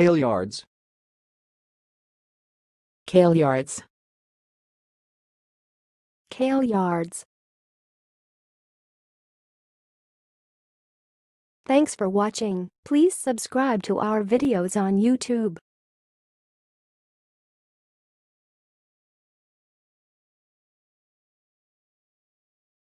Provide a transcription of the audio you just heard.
Kale yards. Kale yards. Kale yards. Thanks for watching. Please subscribe to our videos on YouTube.